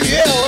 Yeah.